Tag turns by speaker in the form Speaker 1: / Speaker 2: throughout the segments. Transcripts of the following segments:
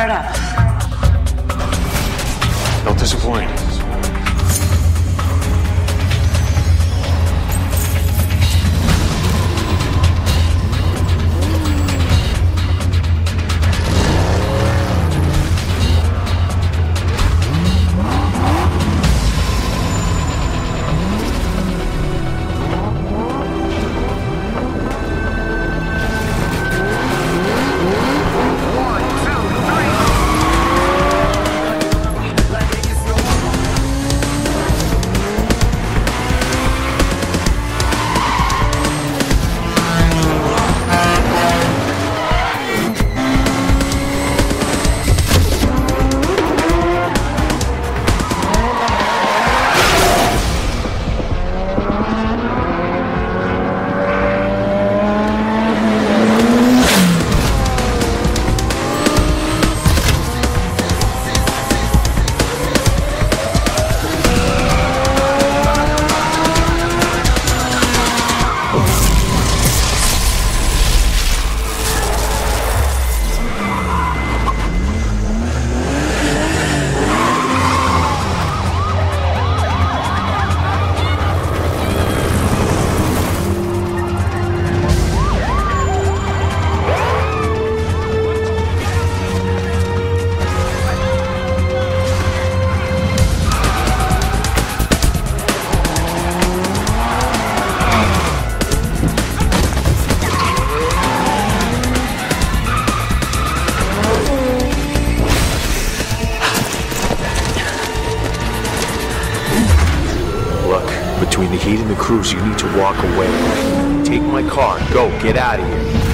Speaker 1: Start up.
Speaker 2: Don't disappoint. Oh.
Speaker 3: Cruise, you need to walk away. Take my car, go, get out of here.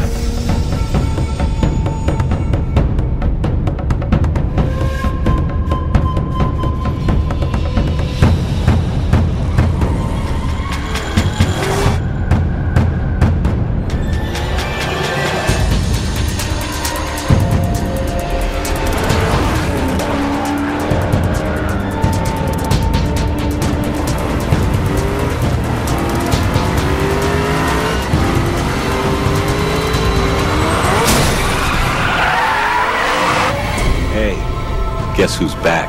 Speaker 3: Guess who's back?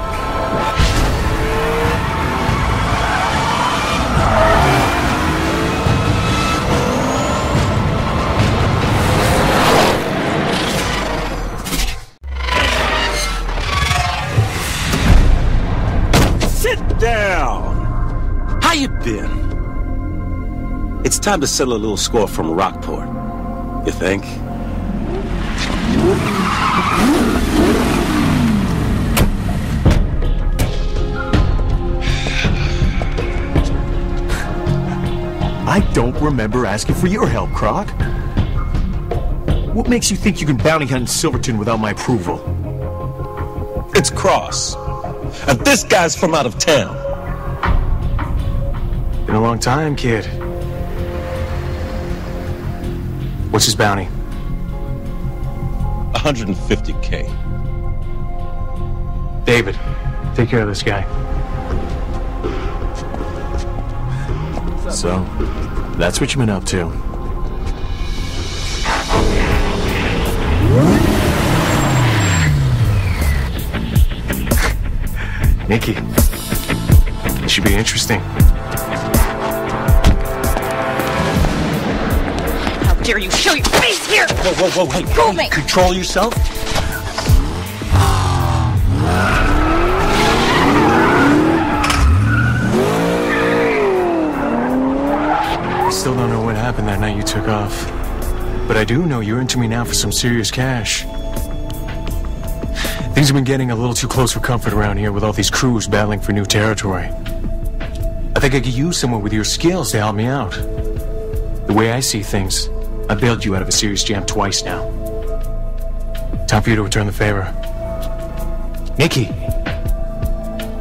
Speaker 4: Sit down! How you been? It's time to settle a little score from Rockport. You think?
Speaker 5: I don't remember asking for your help, Croc. What makes you think you can bounty hunt in Silverton without my approval?
Speaker 4: It's Cross. And this guy's from out of town.
Speaker 2: Been a long time, kid. What's his bounty?
Speaker 4: 150k.
Speaker 2: David, take care of this guy.
Speaker 5: So, that's what you've been up to.
Speaker 2: Nikki. This should be interesting.
Speaker 6: How dare you show your face here!
Speaker 4: Whoa, whoa, whoa, hey,
Speaker 6: Go, mate.
Speaker 4: Control yourself.
Speaker 2: Still don't know what happened that night you took off. But I do know you're into me now for some serious cash. Things have been getting a little too close for comfort around here with all these crews battling for new territory. I think I could use someone with your skills to help me out. The way I see things, I bailed you out of a serious jam twice now. Time for you to return the favor. Nikki,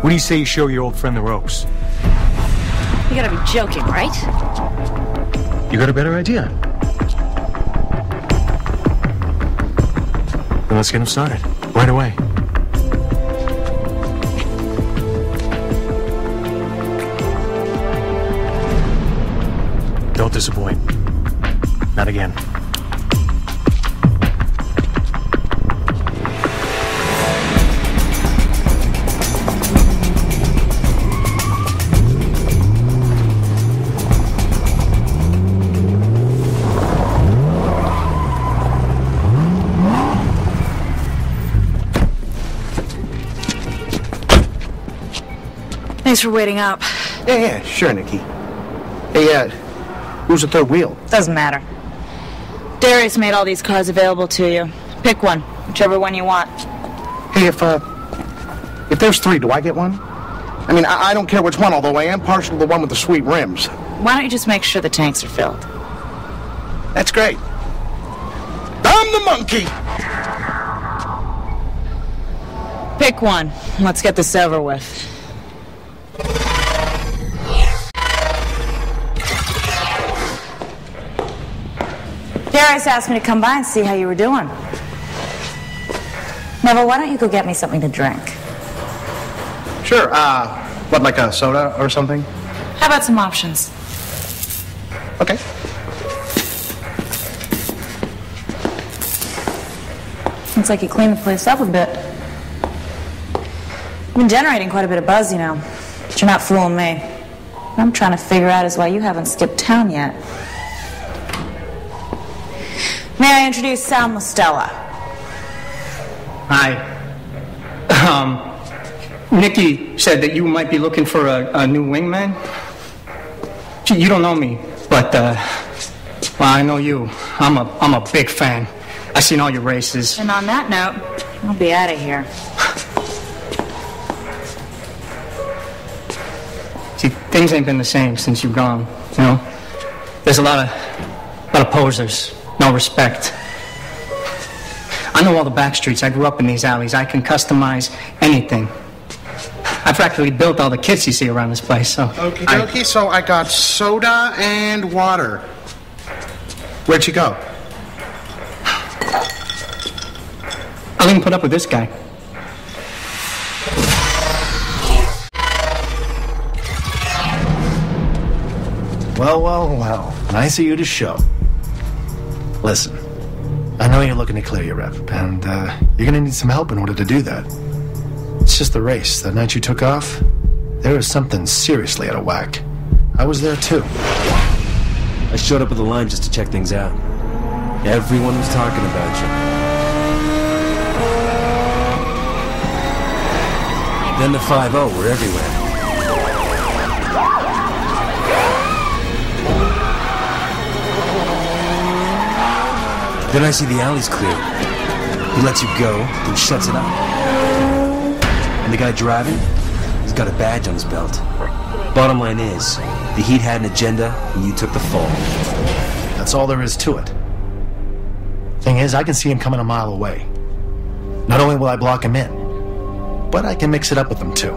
Speaker 2: what do you say you show your old friend the ropes?
Speaker 6: You gotta be joking, right?
Speaker 2: You got a better idea? Then let's get him started. Right away. Don't disappoint. Not again.
Speaker 1: Thanks for waiting up.
Speaker 7: Yeah, yeah, sure, Nikki. Hey, uh, who's the third wheel?
Speaker 1: Doesn't matter. Darius made all these cars available to you. Pick one, whichever one you want.
Speaker 7: Hey, if, uh, if there's three, do I get one? I mean, I, I don't care which one, although I am partial to the one with the sweet rims.
Speaker 1: Why don't you just make sure the tanks are filled?
Speaker 7: That's great. I'm the monkey!
Speaker 1: Pick one. Let's get this over with. Darius asked me to come by and see how you were doing. Neville, why don't you go get me something to drink?
Speaker 7: Sure, uh, what, like a soda or something?
Speaker 1: How about some options?
Speaker 7: Okay.
Speaker 1: Looks like you cleaned the place up a bit. You've been generating quite a bit of buzz, you know. But you're not fooling me. What I'm trying to figure out is why you haven't skipped town yet. May I introduce Sal Mostella?
Speaker 8: Hi. Um, Nikki said that you might be looking for a, a new wingman. You don't know me, but uh, well, I know you. I'm a I'm a big fan. I've seen all your races.
Speaker 1: And on that note, I'll be out of here.
Speaker 8: See, things ain't been the same since you've gone. You know, there's a lot of a lot of posers, no respect. I know all the back streets. I grew up in these alleys. I can customize anything. I've practically built all the kits you see around this place. So
Speaker 7: Okay,
Speaker 8: I-
Speaker 7: okay, so I got soda and water. Where'd you go?
Speaker 8: I'll even put up with this guy.
Speaker 9: Well, well, well. Nice of you to show. Listen, I know you're looking to clear your rep, and uh, you're gonna need some help in order to do that. It's just the race. The night you took off, there was something seriously out of whack. I was there too.
Speaker 3: I showed up at the line just to check things out. Everyone was talking about you. Then the 5 0 were everywhere. Then I see the alley's clear. He lets you go, then shuts it up. And the guy driving, he's got a badge on his belt. Bottom line is, the Heat had an agenda, and you took the fall.
Speaker 9: That's all there is to it. Thing is, I can see him coming a mile away. Not only will I block him in, but I can mix it up with him too.